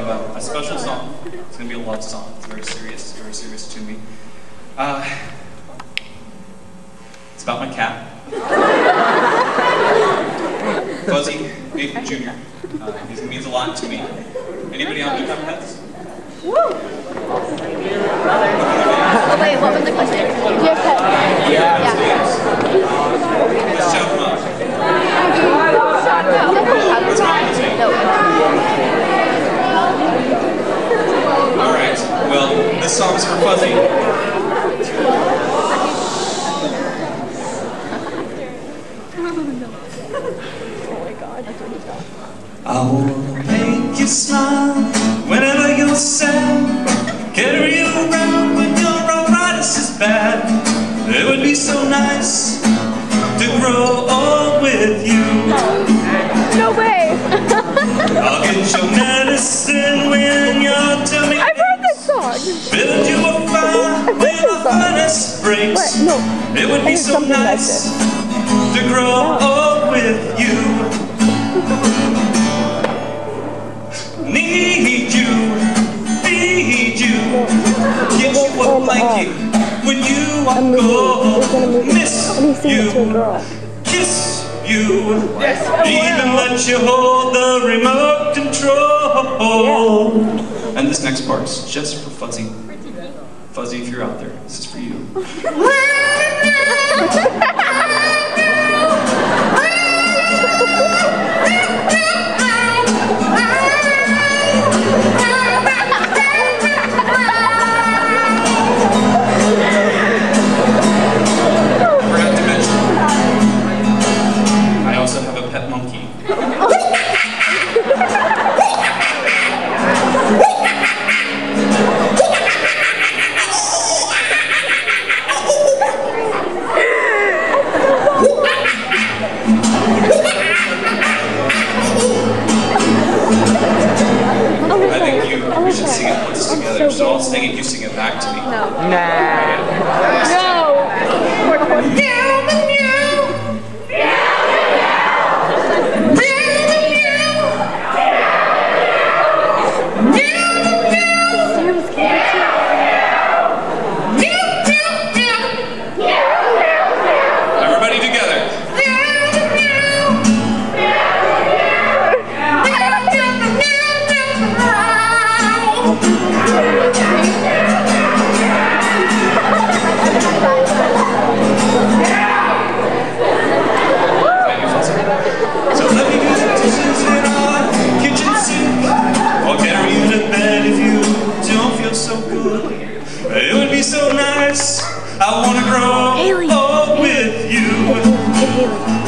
have a, a special song. It's going to be a love song. It's very serious, It's very serious to me. Uh, it's about my cat. Fuzzy, Nathan Jr. Uh, he means a lot to me. Anybody out there have pets? Oh this song's for Fuzzy. I wanna make you smile whenever you're sad. Carry you around when your arthritis is bad. It would be so nice to grow old with you. No way! I'll get your medicine when your tummy I've heard this song! Breaks. What? No. It would be so something like nice to grow old with you. Need you, need you. Get oh you a blanket when you are I'm cold. He's gonna move. Miss And he's singing it to a you, kiss you. Oh, Even let you hold the remote control. And this next part's just for Fuzzy. Fuzzy, if you're out there, this is for you. together. So I'll sing it, you sing it back to me. Everybody It would be so nice. I want to grow Haley. up with you.